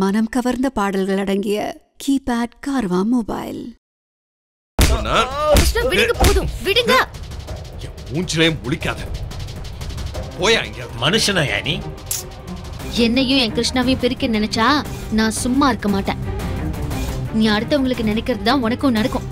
மனம் கவர்ந்த பாடல்கள் அடங்கிய கீபேட் கார்வா மொபைல். விடுங்க போதும். விடுங்க. மூஞ்சிலையும் முழிக்காத போயா இங்க? நீ? என்னையும் என் கிருஷ்ணாவையும் பிரிக்க நினைச்சா நான் சும்மா இருக்க மாட்டேன். நீ அடுத்தவங்களுக்கு நினைக்கிறது தான் உனக்கும் நடக்கும்.